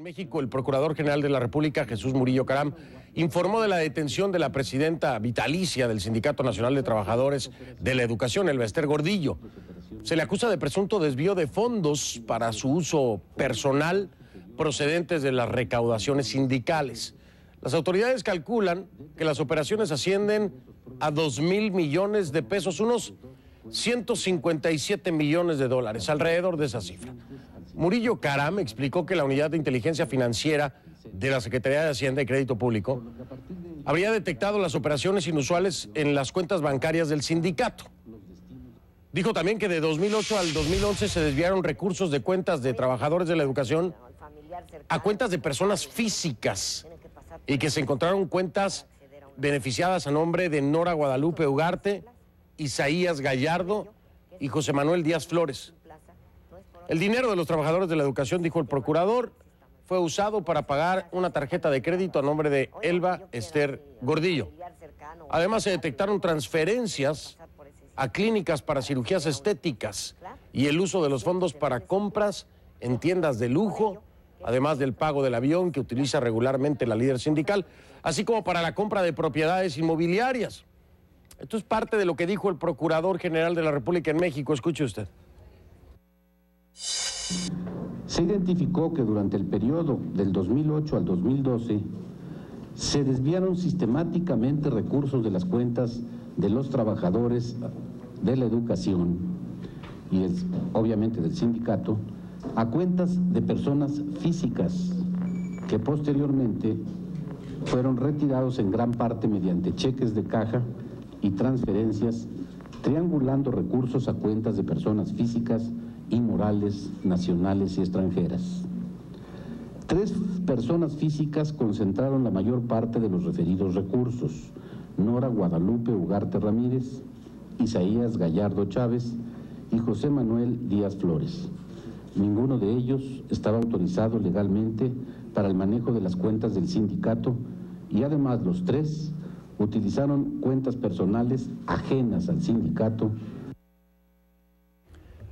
En México, el Procurador General de la República, Jesús Murillo Caram, informó de la detención de la presidenta vitalicia del Sindicato Nacional de Trabajadores de la Educación, el Bester Gordillo. Se le acusa de presunto desvío de fondos para su uso personal procedentes de las recaudaciones sindicales. Las autoridades calculan que las operaciones ascienden a 2 mil millones de pesos, unos 157 millones de dólares, alrededor de esa cifra. Murillo Caram explicó que la Unidad de Inteligencia Financiera de la Secretaría de Hacienda y Crédito Público habría detectado las operaciones inusuales en las cuentas bancarias del sindicato. Dijo también que de 2008 al 2011 se desviaron recursos de cuentas de trabajadores de la educación a cuentas de personas físicas y que se encontraron cuentas beneficiadas a nombre de Nora Guadalupe Ugarte, Isaías Gallardo y José Manuel Díaz Flores. El dinero de los trabajadores de la educación, dijo el procurador, fue usado para pagar una tarjeta de crédito a nombre de Elba Esther Gordillo. Además, se detectaron transferencias a clínicas para cirugías estéticas y el uso de los fondos para compras en tiendas de lujo, además del pago del avión que utiliza regularmente la líder sindical, así como para la compra de propiedades inmobiliarias. Esto es parte de lo que dijo el Procurador General de la República en México. Escuche usted. Se identificó que durante el periodo del 2008 al 2012 se desviaron sistemáticamente recursos de las cuentas de los trabajadores de la educación y obviamente del sindicato a cuentas de personas físicas que posteriormente fueron retirados en gran parte mediante cheques de caja y transferencias, triangulando recursos a cuentas de personas físicas y morales nacionales y extranjeras. Tres personas físicas concentraron la mayor parte de los referidos recursos. Nora Guadalupe Ugarte Ramírez, Isaías Gallardo Chávez y José Manuel Díaz Flores. Ninguno de ellos estaba autorizado legalmente para el manejo de las cuentas del sindicato y además los tres utilizaron cuentas personales ajenas al sindicato.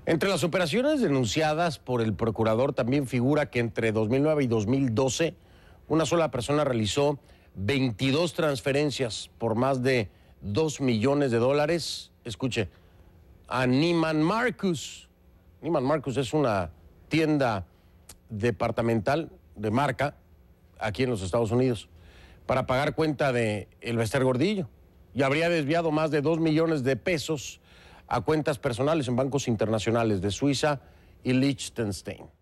Entre las operaciones denunciadas por el procurador también figura que entre 2009 y 2012 una sola persona realizó 22 transferencias por más de 2 millones de dólares. Escuche, a Niman Marcus. Niman Marcus es una tienda departamental de marca aquí en los Estados Unidos para pagar cuenta de El Bester Gordillo y habría desviado más de 2 millones de pesos a cuentas personales en bancos internacionales de Suiza y Liechtenstein.